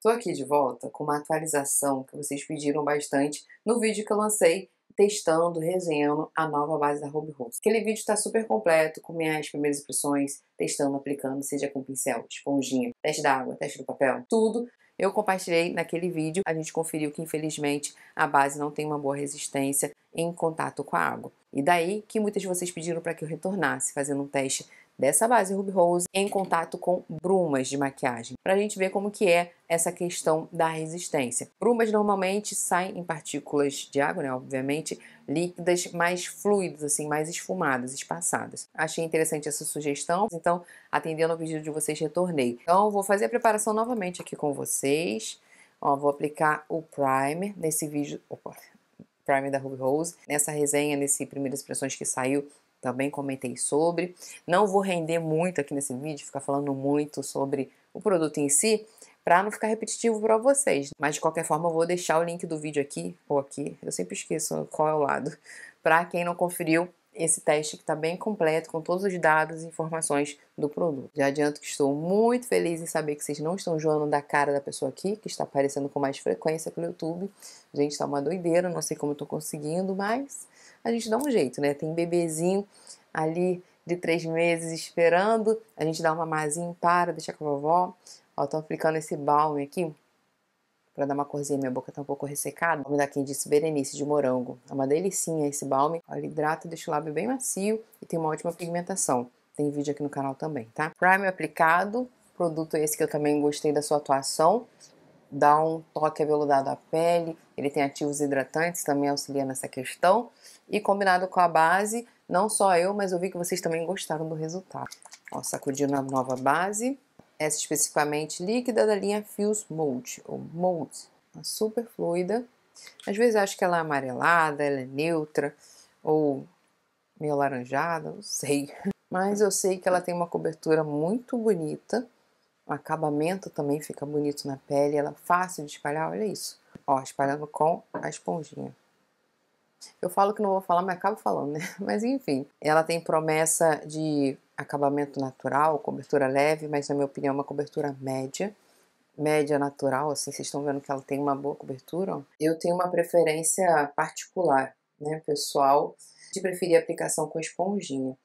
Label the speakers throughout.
Speaker 1: Tô aqui de volta com uma atualização que vocês pediram bastante no vídeo que eu lancei testando, resenhando a nova base da Ruby Rose. Aquele vídeo está super completo, com minhas primeiras impressões, testando, aplicando, seja com pincel, esponjinha, teste d'água, teste do papel, tudo. Eu compartilhei naquele vídeo, a gente conferiu que infelizmente a base não tem uma boa resistência em contato com a água. E daí que muitas de vocês pediram para que eu retornasse fazendo um teste dessa base Ruby Rose em contato com brumas de maquiagem, para a gente ver como que é essa questão da resistência. Brumas normalmente saem em partículas de água, né, obviamente, líquidas mais fluidas, assim, mais esfumadas, espaçadas. Achei interessante essa sugestão, então, atendendo ao pedido de vocês, retornei. Então, vou fazer a preparação novamente aqui com vocês. Ó, vou aplicar o primer nesse vídeo, opa, primer da Ruby Rose, nessa resenha, nesse primeiras expressões que saiu também comentei sobre. Não vou render muito aqui nesse vídeo, ficar falando muito sobre o produto em si, para não ficar repetitivo para vocês. Mas de qualquer forma, eu vou deixar o link do vídeo aqui ou aqui, eu sempre esqueço qual é o lado, para quem não conferiu esse teste que está bem completo, com todos os dados e informações do produto. Já adianto que estou muito feliz em saber que vocês não estão joando da cara da pessoa aqui, que está aparecendo com mais frequência pelo YouTube. Gente, está uma doideira, não sei como estou conseguindo, mas a gente dá um jeito, né? Tem bebezinho ali de três meses esperando, a gente dá uma mazinha, para, deixa com a vovó. Ó, tô aplicando esse balme aqui para dar uma corzinha, minha boca tá um pouco ressecada. Balme da quem disse Berenice de morango. É uma delicinha esse balme. Ele hidrata, deixa o lábio bem macio e tem uma ótima pigmentação. Tem vídeo aqui no canal também, tá? Primer aplicado, produto esse que eu também gostei da sua atuação. Dá um toque aveludado à pele, ele tem ativos hidratantes, também auxilia nessa questão. E combinado com a base, não só eu, mas eu vi que vocês também gostaram do resultado. Ó, sacudindo a nova base, essa especificamente líquida da linha Fuse Mold, ou Mold, super fluida. Às vezes acho que ela é amarelada, ela é neutra, ou meio alaranjada, não sei. Mas eu sei que ela tem uma cobertura muito bonita, o acabamento também fica bonito na pele, ela é fácil de espalhar, olha isso. Ó, espalhando com a esponjinha. Eu falo que não vou falar, mas acabo falando, né? Mas enfim, ela tem promessa de acabamento natural, cobertura leve, mas na minha opinião é uma cobertura média. Média natural, assim, vocês estão vendo que ela tem uma boa cobertura. Eu tenho uma preferência particular, né, pessoal, de preferir a aplicação com esponjinha.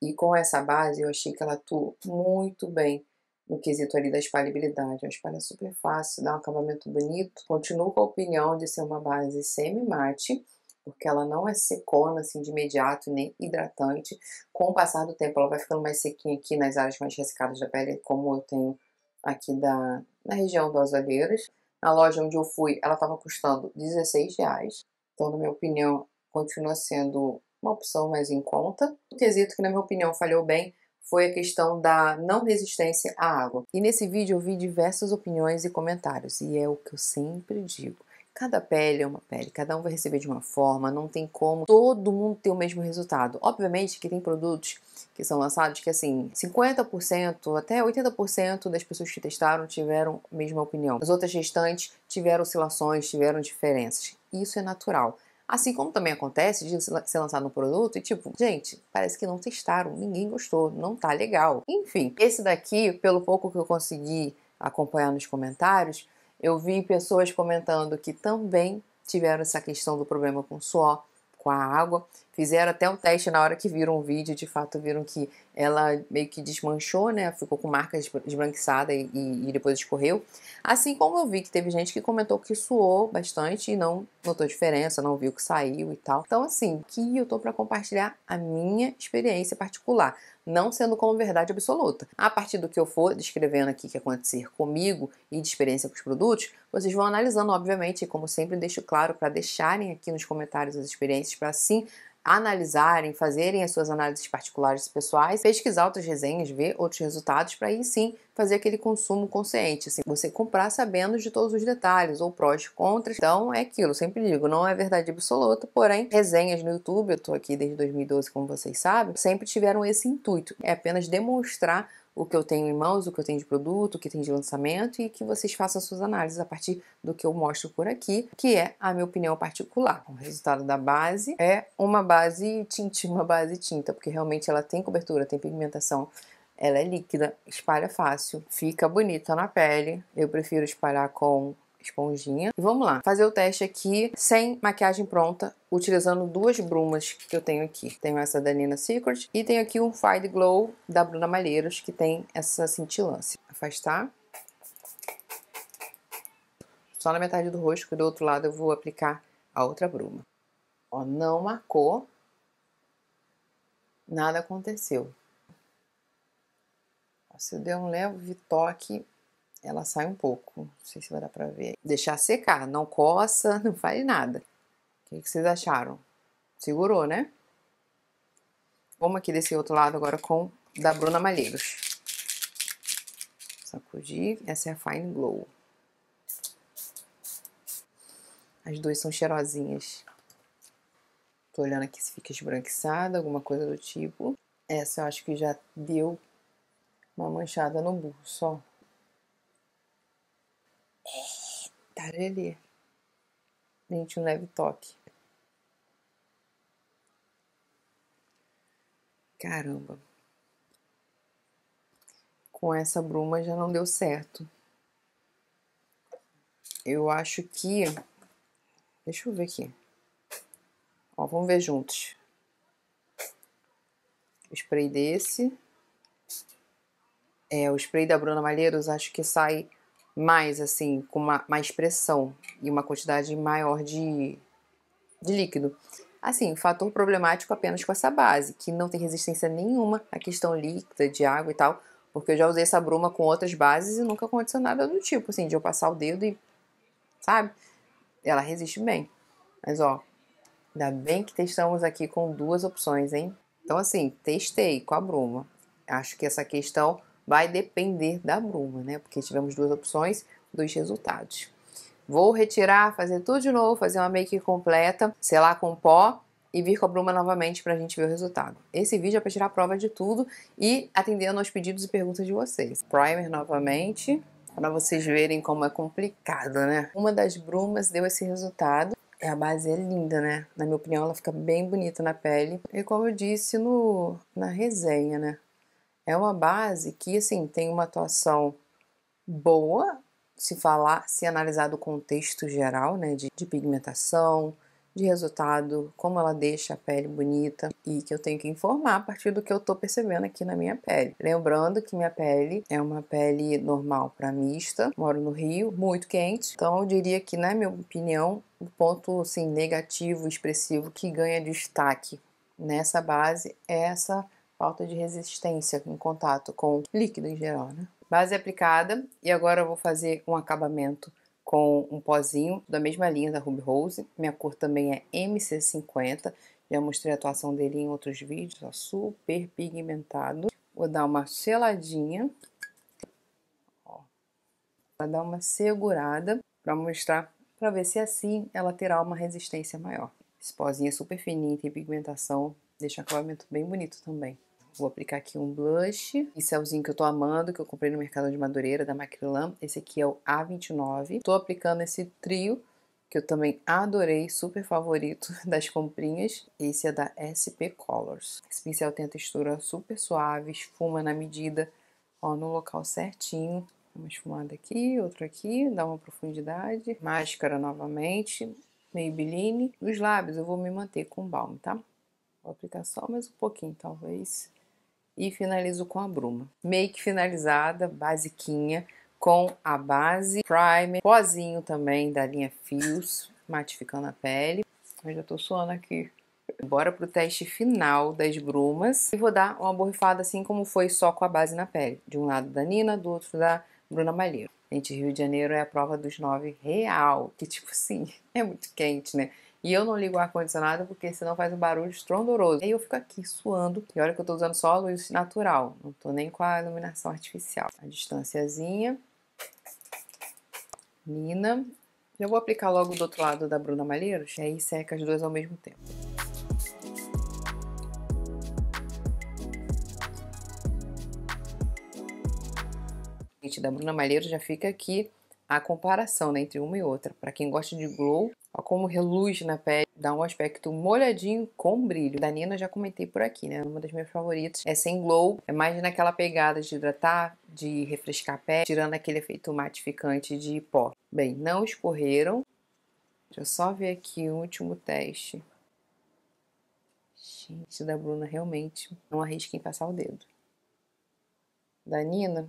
Speaker 1: E com essa base eu achei que ela atua muito bem no quesito ali da espalhabilidade. A espalha super fácil, dá um acabamento bonito. Continuo com a opinião de ser uma base semi-mate, porque ela não é secona assim de imediato, nem hidratante. Com o passar do tempo, ela vai ficando mais sequinha aqui nas áreas mais ressecadas da pele, como eu tenho aqui da, na região das olheiras. Na loja onde eu fui, ela estava custando 16 reais. Então, na minha opinião, continua sendo uma opção mais em conta. O quesito que, na minha opinião, falhou bem foi a questão da não resistência à água. E nesse vídeo eu vi diversas opiniões e comentários, e é o que eu sempre digo. Cada pele é uma pele, cada um vai receber de uma forma, não tem como todo mundo ter o mesmo resultado. Obviamente que tem produtos que são lançados que assim, 50% até 80% das pessoas que testaram tiveram a mesma opinião. As outras restantes tiveram oscilações, tiveram diferenças. Isso é natural. Assim como também acontece de ser lançado um produto e tipo, gente, parece que não testaram, ninguém gostou, não tá legal. Enfim, esse daqui, pelo pouco que eu consegui acompanhar nos comentários, eu vi pessoas comentando que também tiveram essa questão do problema com suor, com a água. Fizeram até um teste na hora que viram o vídeo, de fato viram que ela meio que desmanchou, né? Ficou com marcas esbranquiçada e, e, depois escorreu. Assim como eu vi que teve gente que comentou que suou bastante e não notou diferença, não viu que saiu e tal. Então, assim, que eu tô para compartilhar a minha experiência particular não sendo como verdade absoluta. A partir do que eu for descrevendo aqui que acontecer comigo e de experiência com os produtos, vocês vão analisando, obviamente, e como sempre deixo claro para deixarem aqui nos comentários as experiências para assim analisarem, fazerem as suas análises particulares pessoais, pesquisar outras resenhas, ver outros resultados, para aí sim fazer aquele consumo consciente, assim, você comprar sabendo de todos os detalhes, ou prós e contras. Então é aquilo, sempre digo, não é verdade absoluta, porém, resenhas no YouTube, eu tô aqui desde 2012, como vocês sabem, sempre tiveram esse intuito, é apenas demonstrar o que eu tenho em mãos, o que eu tenho de produto, o que tem de lançamento e que vocês façam suas análises a partir do que eu mostro por aqui, que é a minha opinião particular. O resultado da base é uma base tinte, uma base tinta, porque realmente ela tem cobertura, tem pigmentação ela é líquida, espalha fácil, fica bonita na pele. Eu prefiro espalhar com esponjinha. E vamos lá, fazer o teste aqui sem maquiagem pronta, utilizando duas brumas que eu tenho aqui. Tenho essa da Nina Secret e tenho aqui um Fide Glow da Bruna Malheiros, que tem essa cintilância. Afastar. Só na metade do rosto, que do outro lado eu vou aplicar a outra bruma. Ó, não marcou, nada aconteceu. Se eu der um leve toque, ela sai um pouco. Não sei se vai dar pra ver. Deixar secar, não coça, não faz nada. O que, vocês acharam? Segurou, né? Vamos aqui desse outro lado agora com da Bruna Malheiros. Sacudir. Essa é a Fine Glow. As duas são cheirosinhas. Tô olhando aqui se fica esbranquiçada, alguma coisa do tipo. Essa eu acho que já deu uma manchada no ó. Ali. Gente, um leve toque. Caramba. Com essa bruma já não deu certo. Eu acho que... Deixa eu ver aqui. Ó, vamos ver juntos. O spray desse. É, o spray da Bruna Malheiros acho que sai mais, assim, com uma, mais pressão e uma quantidade maior de, de líquido. Assim, fator problemático apenas com essa base, que não tem resistência nenhuma à questão líquida, de água e tal, porque eu já usei essa bruma com outras bases e nunca aconteceu nada do tipo, assim, de eu passar o dedo e, sabe? Ela resiste bem. Mas, ó, ainda bem que testamos aqui com duas opções, hein? Então, assim, testei com a bruma. Acho que essa questão vai depender da bruma, né? Porque tivemos duas opções, dois resultados. Vou retirar, fazer tudo de novo, fazer uma make completa, selar com pó e vir com a bruma novamente para a gente ver o resultado. Esse vídeo é para tirar prova de tudo e atendendo aos pedidos e perguntas de vocês. Primer novamente, para vocês verem como é complicado, né? Uma das brumas deu esse resultado. A base é linda, né? Na minha opinião, ela fica bem bonita na pele. E como eu disse no, na resenha, né? É uma base que, assim, tem uma atuação boa, se falar, se analisar do contexto geral, né, de, de pigmentação, de resultado, como ela deixa a pele bonita e que eu tenho que informar a partir do que eu tô percebendo aqui na minha pele. Lembrando que minha pele é uma pele normal para mista, moro no Rio, muito quente, então eu diria que, na minha opinião, o ponto assim, negativo, expressivo que ganha destaque nessa base é essa falta de resistência em contato com líquido em geral, né? Base aplicada e agora eu vou fazer um acabamento com um pozinho da mesma linha da Ruby Rose. Minha cor também é MC50. Já mostrei a atuação dele em outros vídeos, ó, super pigmentado. Vou dar uma seladinha, ó, para dar uma segurada, para mostrar, para ver se assim ela terá uma resistência maior. Esse pozinho é super fininho, tem pigmentação, deixa o acabamento bem bonito também. Vou aplicar aqui um blush, pincelzinho que eu tô amando, que eu comprei no Mercado de Madureira, da Macrilan. Esse aqui é o A29. Tô aplicando esse trio, que eu também adorei, super favorito das comprinhas. Esse é da SP Colors. Esse pincel tem a textura super suave, esfuma na medida, ó, no local certinho. Uma esfumada aqui, outra aqui, dá uma profundidade. Máscara novamente, Maybelline. Os lábios eu vou me manter com balm, tá? Vou aplicar só mais um pouquinho, talvez e finalizo com a bruma. Make finalizada, basiquinha, com a base, primer, pozinho também da linha Fios, matificando a pele. Eu já tô suando aqui. Bora pro teste final das brumas. E vou dar uma borrifada assim como foi só com a base na pele. De um lado da Nina, do outro da Bruna Malheiro. Gente, Rio de Janeiro é a prova dos nove real. Que tipo assim, é muito quente, né? E eu não ligo o ar-condicionado porque senão faz um barulho estrondoroso. Aí eu fico aqui suando. E olha que eu tô usando só a luz natural. Não tô nem com a iluminação artificial. A distânciazinha. Nina. Já vou aplicar logo do outro lado da Bruna Malheiros. E aí seca as duas ao mesmo tempo. Da Bruna Malheiros já fica aqui a comparação né, entre uma e outra. Para quem gosta de glow, Olha como reluz na pele. dá um aspecto molhadinho com brilho. Da Nina já comentei por aqui, né? Uma das minhas favoritas. É sem glow, é mais naquela pegada de hidratar, de refrescar a pele, tirando aquele efeito matificante de pó. Bem, não escorreram. Deixa eu só ver aqui o último teste. Gente, da Bruna realmente não arrisca em passar o dedo. Da Nina,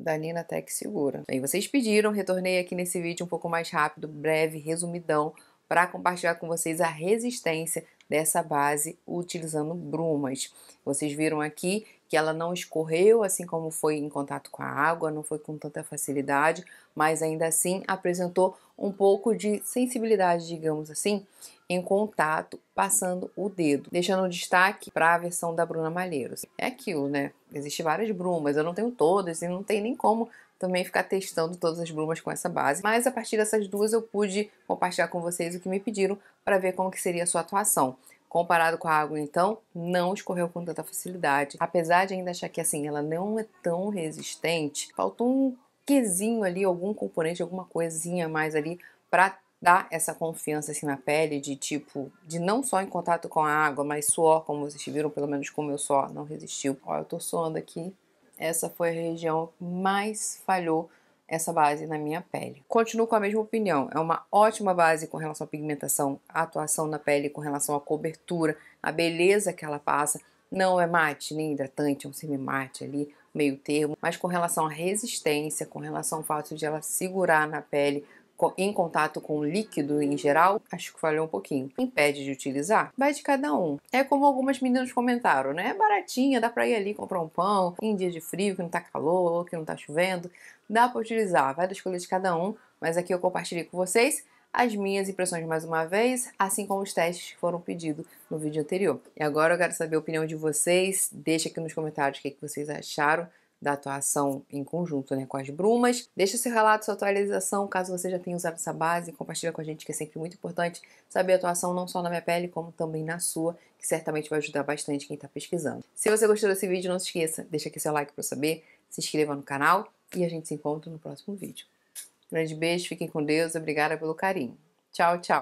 Speaker 1: da Nina Tech Segura. Bem, vocês pediram, retornei aqui nesse vídeo um pouco mais rápido, breve, resumidão, para compartilhar com vocês a resistência dessa base utilizando brumas. Vocês viram aqui que ela não escorreu, assim como foi em contato com a água, não foi com tanta facilidade, mas ainda assim apresentou um pouco de sensibilidade, digamos assim, em contato, passando o dedo, deixando destaque para a versão da Bruna Malheiros. É aquilo, né? Existem várias brumas, eu não tenho todas e não tem nem como também ficar testando todas as brumas com essa base, mas a partir dessas duas eu pude compartilhar com vocês o que me pediram para ver como que seria a sua atuação. Comparado com a água, então, não escorreu com tanta facilidade. Apesar de ainda achar que assim, ela não é tão resistente, faltou um quesinho ali, algum componente, alguma coisinha mais ali para dar essa confiança assim na pele de tipo, de não só em contato com a água, mas suor, como vocês viram, pelo menos como eu suor não resistiu. Ó, eu tô suando aqui. Essa foi a região mais falhou essa base na minha pele. Continuo com a mesma opinião, é uma ótima base com relação à pigmentação, atuação na pele com relação à cobertura, a beleza que ela passa. Não é mate nem hidratante, é um semi-mate ali, meio termo, mas com relação à resistência, com relação ao fato de ela segurar na pele, em contato com o líquido em geral, acho que falhou um pouquinho. Impede de utilizar? Vai de cada um. É como algumas meninas comentaram, né? É baratinha, dá pra ir ali comprar um pão em dia de frio, que não tá calor, que não tá chovendo. Dá pra utilizar, vai da escolha de cada um. Mas aqui eu compartilhei com vocês as minhas impressões mais uma vez, assim como os testes que foram pedidos no vídeo anterior. E agora eu quero saber a opinião de vocês. Deixa aqui nos comentários o que, é que vocês acharam da atuação em conjunto né, com as brumas. Deixa seu relato, sua atualização, caso você já tenha usado essa base, compartilha com a gente que é sempre muito importante saber a atuação não só na minha pele, como também na sua, que certamente vai ajudar bastante quem está pesquisando. Se você gostou desse vídeo, não se esqueça, deixa aqui seu like para saber, se inscreva no canal e a gente se encontra no próximo vídeo. Grande beijo, fiquem com Deus, obrigada pelo carinho. Tchau, tchau!